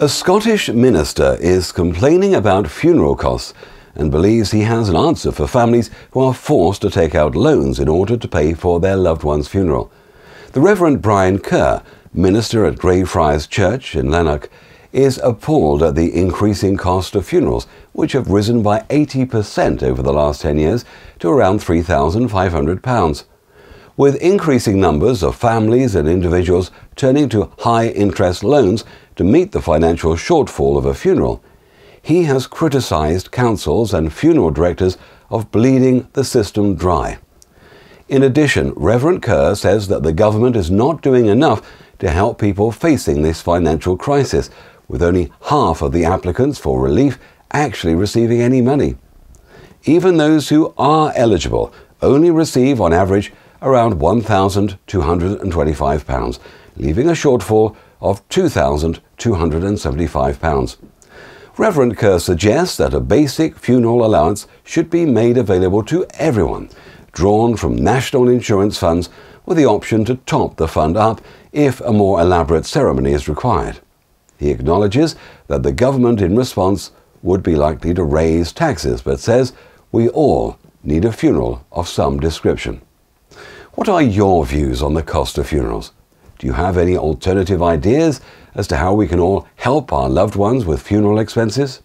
A Scottish minister is complaining about funeral costs and believes he has an answer for families who are forced to take out loans in order to pay for their loved one's funeral. The Reverend Bryan Kerr, minister at Greyfriars Church in Lanark, is appalled at the increasing cost of funerals, which have risen by 80% over the last 10 years to around £3,500 with increasing numbers of families and individuals turning to high interest loans to meet the financial shortfall of a funeral, he has criticized councils and funeral directors of bleeding the system dry. In addition, Reverend Kerr says that the government is not doing enough to help people facing this financial crisis, with only half of the applicants for relief actually receiving any money. Even those who are eligible only receive, on average, around £1,225, leaving a shortfall of £2,275. Reverend Kerr suggests that a basic funeral allowance should be made available to everyone, drawn from national insurance funds with the option to top the fund up if a more elaborate ceremony is required. He acknowledges that the government in response would be likely to raise taxes, but says we all need a funeral of some description. What are your views on the cost of funerals? Do you have any alternative ideas as to how we can all help our loved ones with funeral expenses?